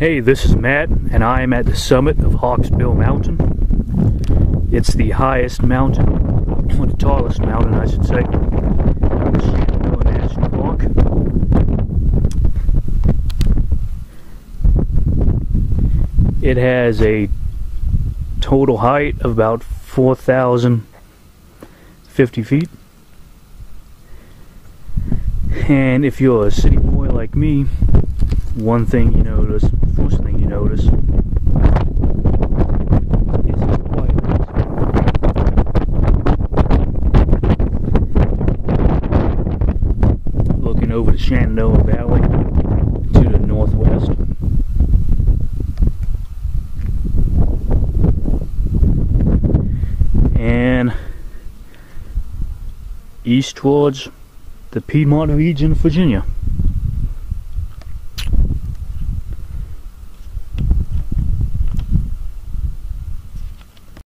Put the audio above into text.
Hey, this is Matt, and I am at the summit of Hawksbill Mountain. It's the highest mountain, or the tallest mountain, I should say, National Park. It has a total height of about 4,050 feet. And if you're a city boy like me, one thing you notice, first thing you notice. Looking over the Shenandoah Valley to the northwest. And east towards the Piedmont region of Virginia.